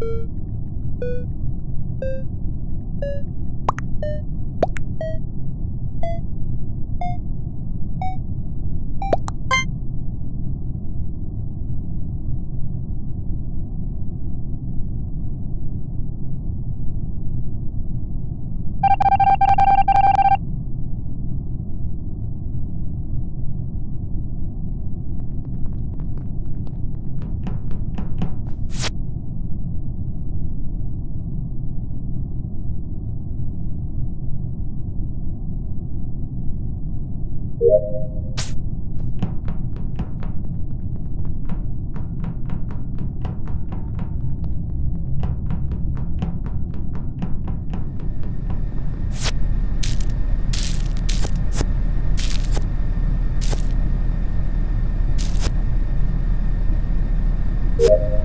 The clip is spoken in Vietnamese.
Thank you. you